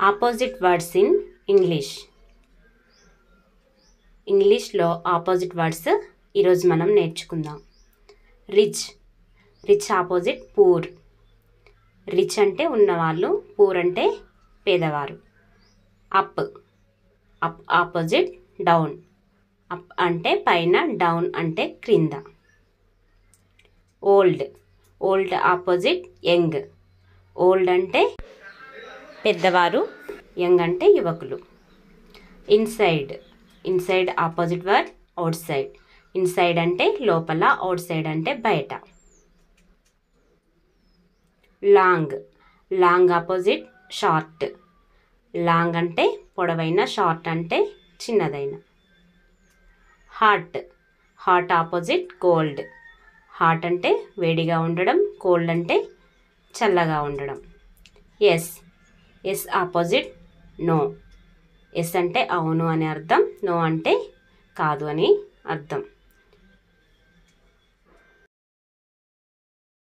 Opposite words in English. ఇంగ్లీష్లో opposite words ఈరోజు మనం నేర్చుకుందాం. Rich. Rich opposite poor. Rich అంటే ఉన్నవాళ్ళు పూర్ అంటే పేదవారు. Up. Up opposite down. Up అంటే పైన డౌన్ అంటే క్రింద. Old. Old opposite young. Old అంటే పెద్దవారు యంగ్ అంటే యువకులు. Inside inside opposite word outside. Inside అంటే లోపల అవుట్ సైడ్ అంటే బయట. Long long opposite short. Long అంటే పొడవైన షార్ట్ అంటే చిన్నదైన. Hot hot opposite cold. Hot అంటే వేడిగా ఉండడం కోల్డ్ అంటే చల్లగా ఉండడం. Yes yes opposite no. Yes అంటే అవును అని అర్థం నో అంటే కాదు అని అర్థం.